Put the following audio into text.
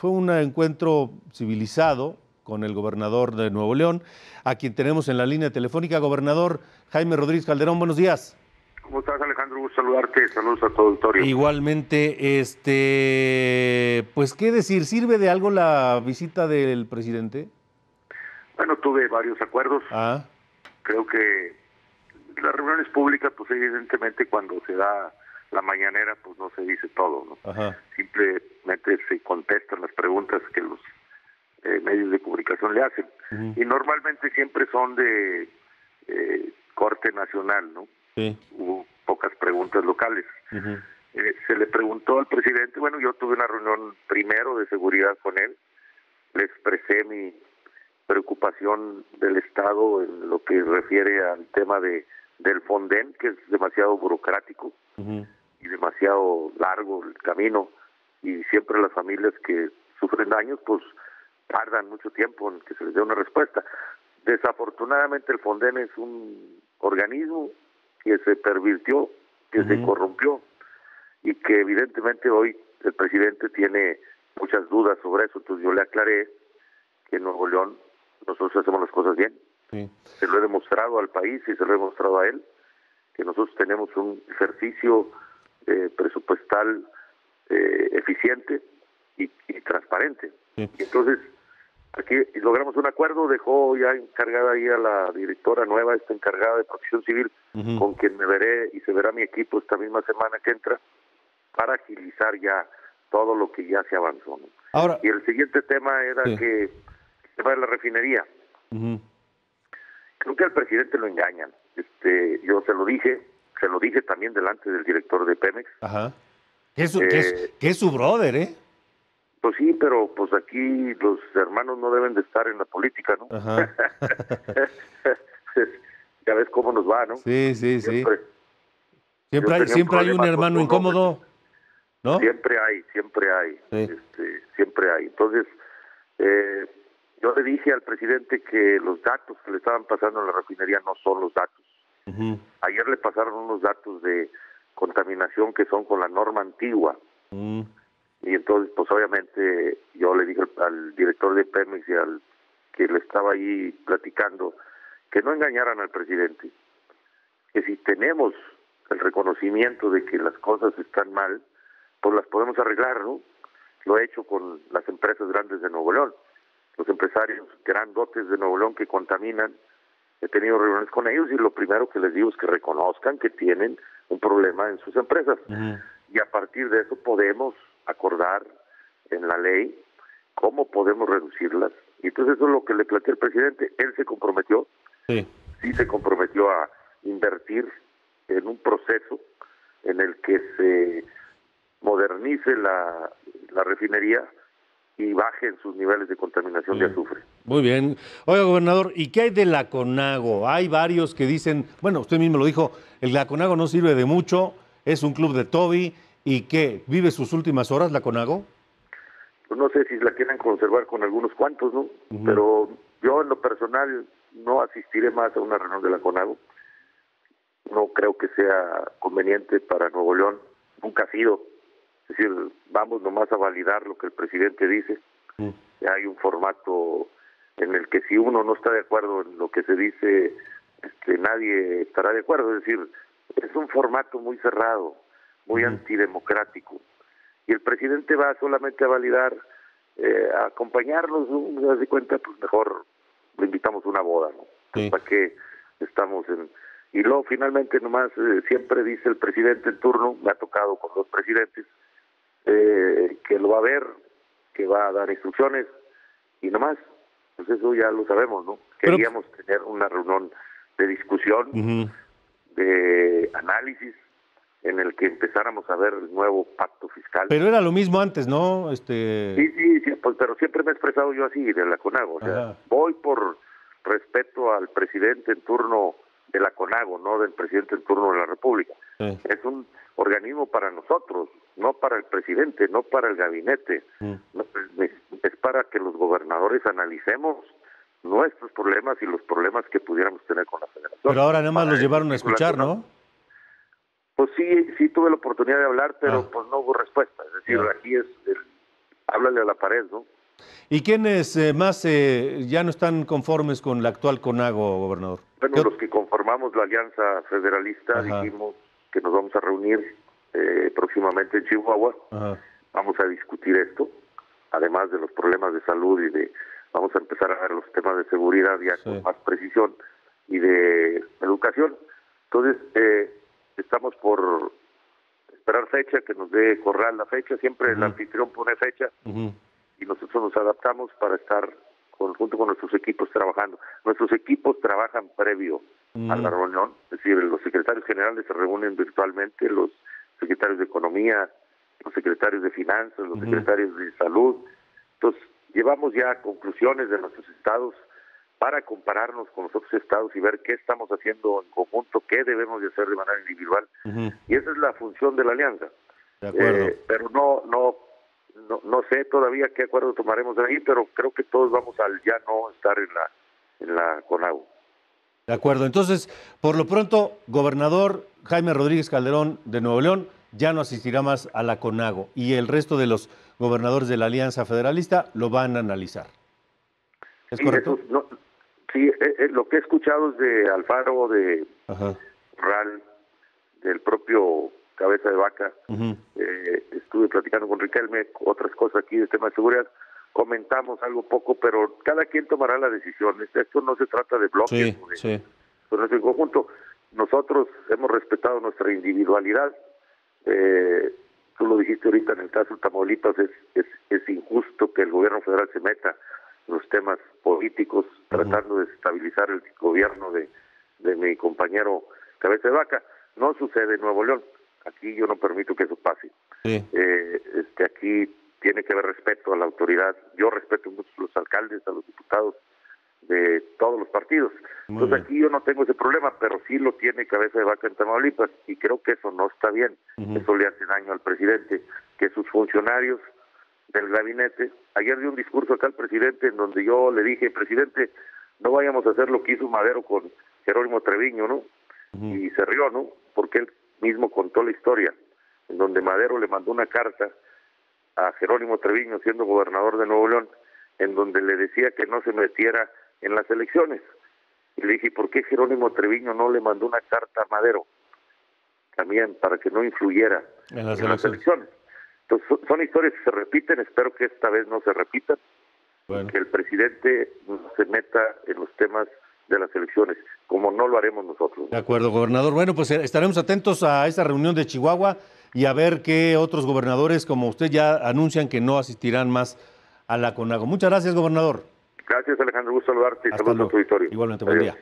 fue un encuentro civilizado con el gobernador de Nuevo León, a quien tenemos en la línea telefónica. Gobernador Jaime Rodríguez Calderón, buenos días. ¿Cómo estás, Alejandro? Gusto saludarte. Saludos a todo el auditorio. Igualmente, este, pues, ¿qué decir? ¿Sirve de algo la visita del presidente? Bueno, tuve varios acuerdos. Ah. Creo que las reuniones públicas, pues evidentemente cuando se da la mañanera, pues no se dice todo, ¿no? Ajá. Simplemente se contestan las preguntas que los eh, medios de comunicación le hacen. Y normalmente siempre son de eh, corte nacional, ¿no? Sí. Hubo pocas preguntas locales. Eh, se le preguntó al presidente, bueno, yo tuve una reunión primero de seguridad con él, le expresé mi preocupación del Estado en lo que refiere al tema de del Fonden, que es demasiado burocrático y demasiado largo el camino, y siempre las familias que sufren daños, pues tardan mucho tiempo en que se les dé una respuesta. Desafortunadamente el Fonden es un organismo que se pervirtió, que se corrompió y que evidentemente hoy el presidente tiene muchas dudas sobre eso, entonces yo le aclaré que en Nuevo León nosotros hacemos las cosas bien. Se lo he demostrado al país y se lo he demostrado a él, que nosotros tenemos un ejercicio eh, presupuestal eh, eficiente y, transparente. Y entonces, aquí logramos un acuerdo, dejó ya encargada ahí a la directora nueva, está encargada de protección civil, con quien me veré y se verá mi equipo esta misma semana que entra, para agilizar ya todo lo que ya se avanzó. Ahora, y el siguiente tema era Sí. que el tema de la refinería. Creo que al presidente lo engañan. Este, yo se lo dije, se lo dije también delante del director de Pemex. Ajá. Que es, su, que es- Eh, que es su brother, ¿eh? Pues sí, pero pues aquí los hermanos no deben de estar en la política, ¿no? Ajá. ya ves cómo nos va, ¿no? Sí, sí, sí. Siempre, Siempre yo hay, tenía un siempre hay un hermano incómodo, ¿no? siempre hay, siempre hay, Sí. este, siempre hay. Entonces, eh, yo le dije al presidente que los datos que le estaban pasando en la refinería no son los datos. Ayer le pasaron unos datos de contaminación que son con la norma antigua. Mm. Y entonces, pues obviamente, yo le dije al, al director de Pemex y al que le estaba ahí platicando que no engañaran al presidente. Que si tenemos el reconocimiento de que las cosas están mal, pues las podemos arreglar, ¿no? Lo he hecho con las empresas grandes de Nuevo León, los empresarios grandotes de Nuevo León que contaminan. He tenido reuniones con ellos y lo primero que les digo es que reconozcan que tienen un problema en sus empresas y a partir de eso podemos acordar en la ley cómo podemos reducirlas. Y entonces eso es lo que le planteé al presidente. Él se comprometió, Sí. sí se comprometió a invertir en un proceso en el que se modernice la, la refinería y bajen sus niveles de contaminación de azufre. Muy bien. Oiga, gobernador, ¿y qué hay de la CONAGO? Hay varios que dicen, bueno, usted mismo lo dijo, el la CONAGO no sirve de mucho, es un club de Toby, ¿y qué? ¿Vive sus últimas horas la CONAGO? Pues no sé si la quieren conservar con algunos cuantos, ¿no? Pero yo en lo personal no asistiré más a una reunión de la CONAGO. No creo que sea conveniente para Nuevo León. Nunca ha sido. Es decir, vamos nomás a validar lo que el presidente dice. Mm. Hay un formato en el que si uno no está de acuerdo en lo que se dice, este, nadie estará de acuerdo. Es decir, es un formato muy cerrado, muy antidemocrático y el presidente va solamente a validar, eh, a acompañarnos, ¿no? Das de cuenta, pues mejor lo invitamos a una boda, ¿no? Sí. ¿Para qué estamos en...? Y luego finalmente nomás eh, siempre dice el presidente en turno, me ha tocado con dos presidentes, eh, que lo va a ver, que va a dar instrucciones y nomás, pues eso ya lo sabemos, ¿no? Pero- Queríamos tener una reunión de discusión, de análisis, en el que empezáramos a ver el nuevo pacto fiscal. Pero era lo mismo antes, ¿no? Este... Sí, sí, sí, pues, pero siempre me he expresado yo así de la CONAGO. O sea, Ajá. voy por respeto al presidente en turno de la CONAGO, no del presidente en turno de la República. Sí. Es un organismo para nosotros, no para el presidente, no para el gabinete. Mm. No, es, es para que los gobernadores analicemos nuestros problemas y los problemas que pudiéramos tener con la federación. Pero ahora nada más Para los llevaron a escuchar. ¿no? Pues sí, sí tuve la oportunidad de hablar, pero Ah. pues no hubo respuesta. Es decir, Ah. aquí es el háblale a la pared, ¿no? ¿Y quiénes eh, más eh, ya no están conformes con la actual CONAGO, gobernador? Bueno, los que conformamos la Alianza Federalista dijimos que nos vamos a reunir eh, próximamente en Chihuahua. Vamos a discutir esto, además de los problemas de salud y de vamos a empezar a ver los temas de seguridad ya con más precisión y de educación. Entonces, eh, estamos por esperar fecha, que nos dé corral la fecha, siempre el anfitrión pone fecha y nosotros nos adaptamos para estar junto con nuestros equipos trabajando. Nuestros equipos trabajan previo a la reunión, es decir, los secretarios generales se reúnen virtualmente, los secretarios de Economía, los secretarios de Finanzas, los secretarios de Salud. Entonces, llevamos ya conclusiones de nuestros estados para compararnos con los otros estados y ver qué estamos haciendo en conjunto, qué debemos de hacer de manera individual. Y esa es la función de la alianza. De acuerdo. Eh, pero no, no, no, no sé todavía qué acuerdo tomaremos de ahí, pero creo que todos vamos al ya no estar en la, en la CONAGO. De acuerdo. Entonces, por lo pronto, gobernador Jaime Rodríguez Calderón de Nuevo León ya no asistirá más a la CONAGO y el resto de los gobernadores de la Alianza Federalista lo van a analizar. ¿Es sí, correcto? sí, eh, eh, lo que he escuchado es de Alfaro, de Ral, del propio Cabeza de Vaca. Eh, estuve platicando con Riquelme otras cosas aquí del tema de seguridad comentamos algo poco, pero cada quien tomará la decisión. Esto no se trata de bloques, sí, en conjunto. Nosotros hemos respetado nuestra individualidad. Eh, tú lo dijiste ahorita en el caso de Tamaulipas, es, es, es injusto que el gobierno federal se meta en los temas políticos, tratando de estabilizar el gobierno de, de mi compañero Cabeza de Vaca. No sucede en Nuevo León. Aquí yo no permito que eso pase. Eh, este, aquí tiene que haber respeto a la autoridad. Yo respeto mucho a los alcaldes, a los diputados de todos los partidos. Entonces aquí yo no tengo ese problema, pero sí lo tiene cabeza de vaca en Tamaulipas y creo que eso no está bien. Eso le hace daño al presidente, que sus funcionarios del gabinete, ayer dio un discurso acá al presidente en donde yo le dije, presidente, no vayamos a hacer lo que hizo Madero con Jerónimo Treviño, ¿no? Y se rió, ¿no? Porque él mismo contó la historia, en donde Madero le mandó una carta a Jerónimo Treviño siendo gobernador de Nuevo León, en donde le decía que no se metiera en las elecciones. Y le dije, ¿por qué Jerónimo Treviño no le mandó una carta a Madero? También para que no influyera en las, elecciones. Entonces, son historias que se repiten, espero que esta vez no se repitan, que el presidente no se meta en los temas de las elecciones, como no lo haremos nosotros. De acuerdo, gobernador. Bueno, pues eh, estaremos atentos a esa reunión de Chihuahua y a ver qué otros gobernadores como usted ya anuncian que no asistirán más a la CONAGO. Muchas gracias, gobernador. Gracias, Alejandro. Gusto saludarte saludos a tu auditorio. Igualmente, buen día.